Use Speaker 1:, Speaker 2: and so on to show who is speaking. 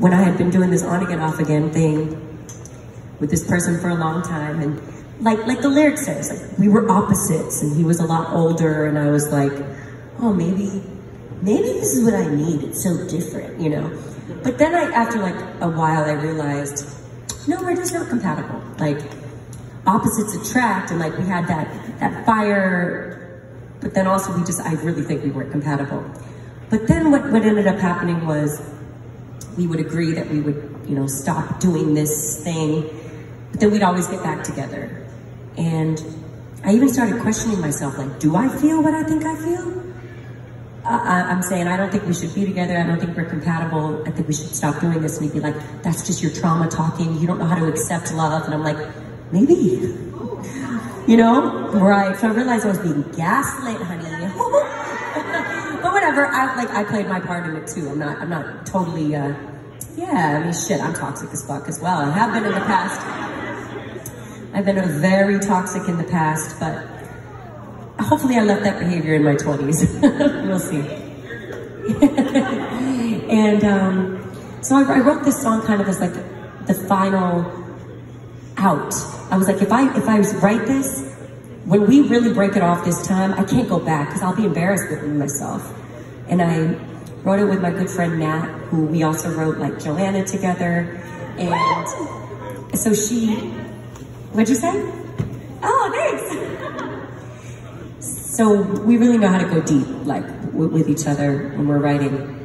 Speaker 1: when I had been doing this on again, off again thing with this person for a long time, and like like the lyric says, like we were opposites, and he was a lot older, and I was like, oh, maybe, maybe this is what I need. It's so different, you know. But then I, after like a while, I realized, no, we're just not compatible. Like opposites attract, and like we had that that fire, but then also we just, I really think we weren't compatible. But then what, what ended up happening was we would agree that we would, you know, stop doing this thing, but then we'd always get back together. And I even started questioning myself, like, do I feel what I think I feel? Uh, I, I'm saying I don't think we should be together. I don't think we're compatible. I think we should stop doing this. And he'd be like, that's just your trauma talking. You don't know how to accept love. And I'm like, maybe. Oh, you know? Right. So I realized I was being gaslit, honey. Whatever. I like I played my part in it too. I'm not I'm not totally uh yeah, I mean shit, I'm toxic as fuck as well. I have been in the past. I've been very toxic in the past, but hopefully I left that behavior in my 20s. we'll see. and um, so I, I, wrote this song kind of as like the final out. I was like, if I if I write this, when we really break it off this time, I can't go back because I'll be embarrassed with myself. And I wrote it with my good friend Nat, who we also wrote like Joanna together. And so she, what'd you say? Oh, thanks. So we really know how to go deep, like with each other when we're writing.